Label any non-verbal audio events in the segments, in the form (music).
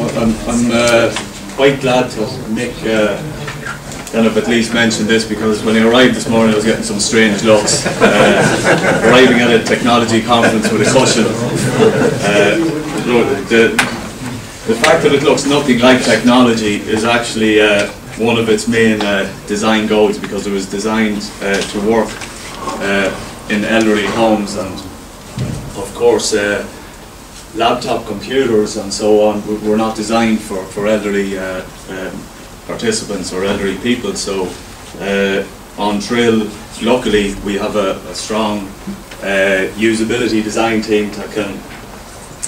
I'm, I'm uh, quite glad to make uh, kind of at least mention this because when I arrived this morning I was getting some strange looks. Uh, (laughs) arriving at a technology conference with a cushion. Uh, the, the fact that it looks nothing like technology is actually uh, one of its main uh, design goals because it was designed to work in elderly homes and of course laptop computers and so on were not designed for, for elderly uh, um, participants or elderly people. So uh, on TRIL, luckily we have a, a strong uh, usability design team that can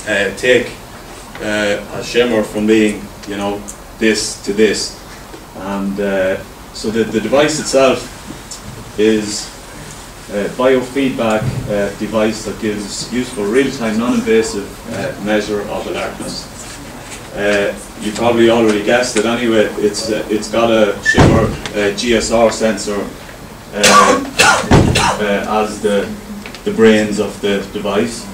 uh, take uh, a Shimmer from being, you know, this to this. And uh, so the, the device itself is biofeedback uh, device that gives useful real-time non-invasive uh, measure of alertness. Uh, you probably already guessed it anyway, it's, uh, it's got a Shimmer uh, GSR sensor as the, the brains of the device.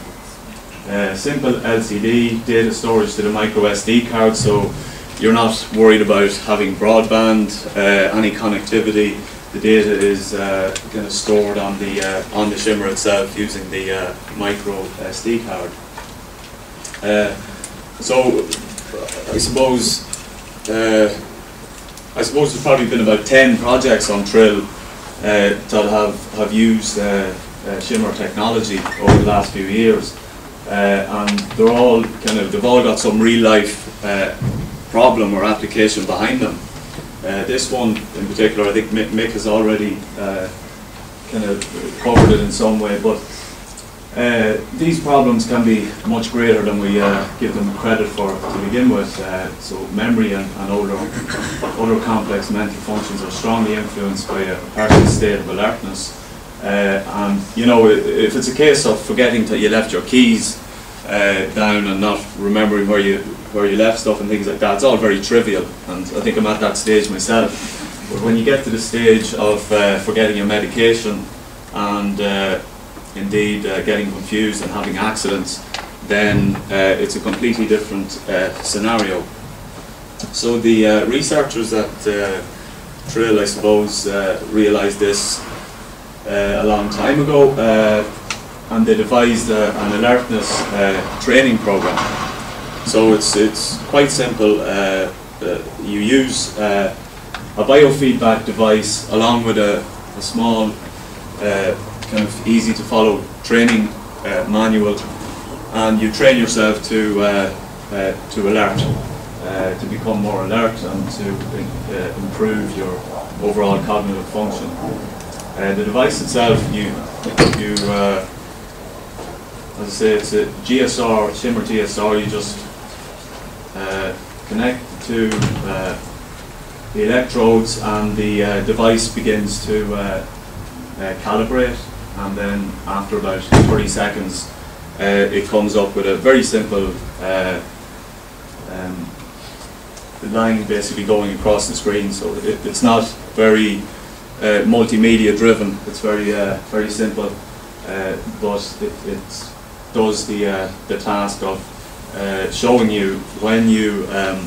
simple LCD, data storage to the micro SD card, so you're not worried about having broadband, any connectivity, the data is uh, kind of stored on the uh, on the Shimmer itself using the uh, micro SD card. Uh, so I suppose uh, I suppose there's probably been about ten projects on TRIL uh, that have have used Shimmer technology over the last few years, and they're all kind of they've all got some real life problem or application behind them. Uh, this one in particular, I think Mick, has already uh, kind of covered it in some way, but uh, these problems can be much greater than we uh, give them credit for to begin with. Uh, so memory and, and other, other complex mental functions are strongly influenced by a particular state of alertness. Uh, and you know, if it's a case of forgetting that you left your keys down and not remembering where you where you left stuff and things like that. It's all very trivial, and I think I'm at that stage myself. But when you get to the stage of uh, forgetting your medication and uh, indeed uh, getting confused and having accidents, then uh, it's a completely different uh, scenario. So the uh, researchers at TRIL, I suppose, realised this a long time ago, and they devised an alertness training program so it's, it's quite simple. Uh, uh, you use uh, a biofeedback device along with a, a small, uh, kind of easy to follow training uh, manual and you train yourself to, uh, to alert, to become more alert and to improve your overall cognitive function. the device itself, you, you as I say, it's a GSR, Shimmer GSR, you just uh, connect to uh, the electrodes and the uh, device begins to calibrate. And then after about 30 seconds it comes up with a very simple um, line basically going across the screen. So it, it's not very uh, multimedia driven. It's very uh, very simple. Uh, but it, it does the the task of uh, showing you when you um,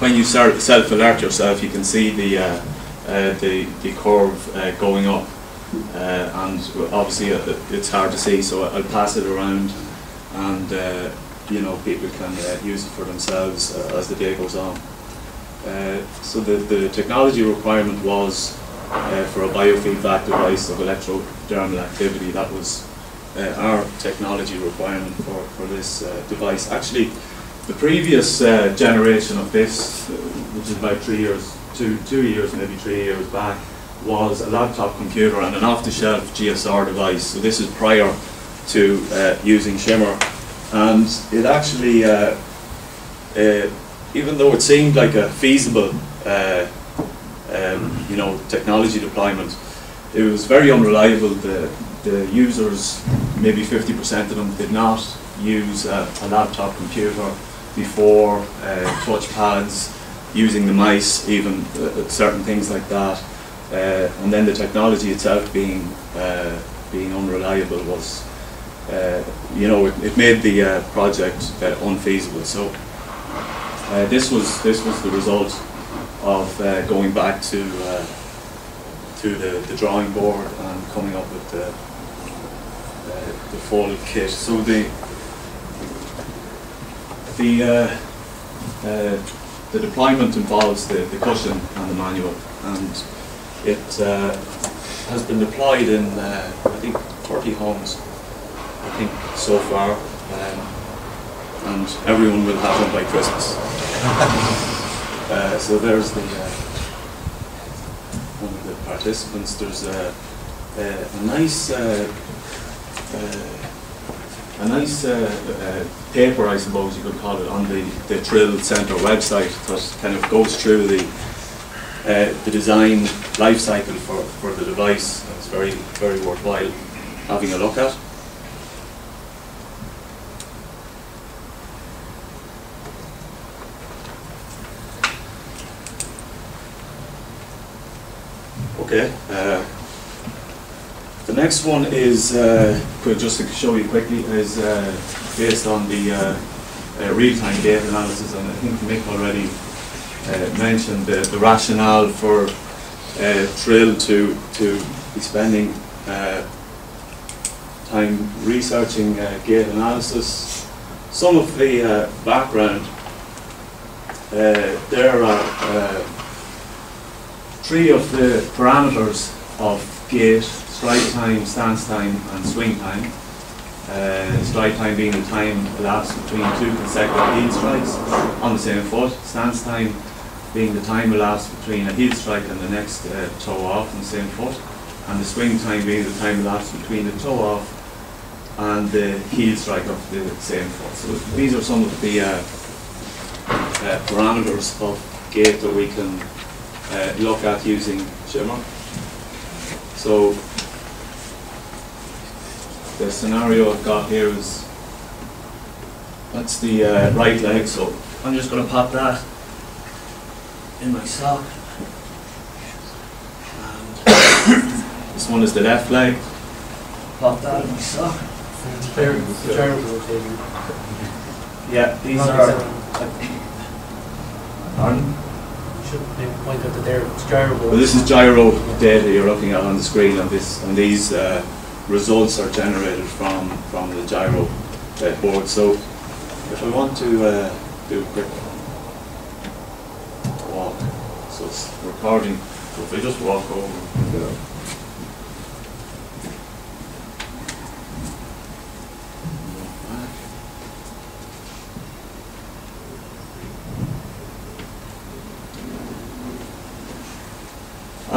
when you self alert yourself, you can see the uh, uh, the the curve uh, going up, uh, and obviously it's hard to see. So I'll pass it around, and you know people can use it for themselves as the day goes on. so the the technology requirement was for a biofeedback device of electrodermal activity. That was uh, our technology requirement for, for this uh, device. Actually, the previous uh, generation of this, which is about three years, two, two years, maybe three years back, was a laptop computer and an off-the-shelf GSR device. So this is prior to uh, using Shimmer. And it actually, uh, uh, even though it seemed like a feasible um, you know, technology deployment, it was very unreliable. The, the users, maybe 50% of them, did not use a, a laptop computer before, uh, touch pads, using the mice, even uh, certain things like that. Uh, and then the technology itself being uh, being unreliable was, uh, you know, it, it, made the uh, project unfeasible. So Uh, this was this was the result of uh, going back to uh, to the, the drawing board and coming up with the uh, the full kit. So the the uh, uh, the deployment involves the, the cushion and the manual, and it uh, has been deployed in uh, I think 30 homes, I think so far, um, and everyone will have one by Christmas. (laughs) uh, so there's the uh, one of the participants. There's a, a, a nice. Uh, a nice uh, uh, paper, I suppose you could call it, on the, the TRIL Centre website that kind of goes through the the design life cycle for, for the device. It's very very worthwhile having a look at. Okay. Uh, next one is, uh, just to show you quickly, is uh, based on the uh, uh, real-time data analysis, and I think Mick already uh, mentioned the, the rationale for uh, TRIL to to be spending time researching gait analysis. Some of the background there are three of the parameters of gait, stride time, stance time, and swing time. Uh, stride time being the time elapsed between two consecutive heel strikes on the same foot. Stance time being the time elapsed between a heel strike and the next uh, toe off on the same foot. And the swing time being the time elapsed between the toe off and the heel strike of the same foot. So these are some of the uh, uh, parameters of gait that we can uh, look at using Shimmer. So the scenario I've got here is that's the uh, right leg. So I'm just going to pop that in my sock. And (coughs) this one is the left leg. Pop that in my sock. Yeah, these are. Pardon? Should point out that there, it's gyrable. Well, this is gyro data you're looking at on the screen, and this and these uh, results are generated from from the gyro uh, board. So, if I want to uh, do a quick walk, so it's recording. So if I just walk over. Back.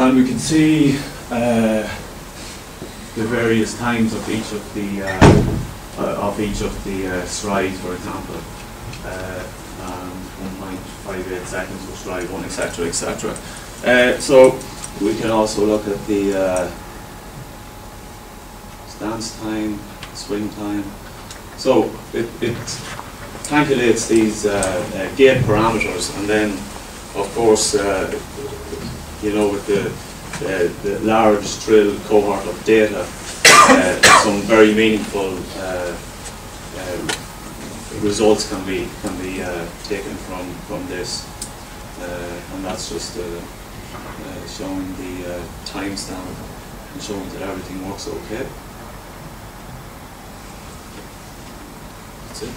And we can see uh, the various times of each of the uh, uh, of each of the uh, strides, for example, uh, and 1.58 seconds for stride one, etc., etc. So we can also look at the stance time, swing time. So it, it calculates these uh, uh, gait parameters, and then, of course, uh, you know, with the, the, the large TRIL cohort of data, uh, some very meaningful uh, uh, results can be can be uh, taken from from this, uh, and that's just uh, uh, showing the uh, timestamp and showing that everything works okay. That's it.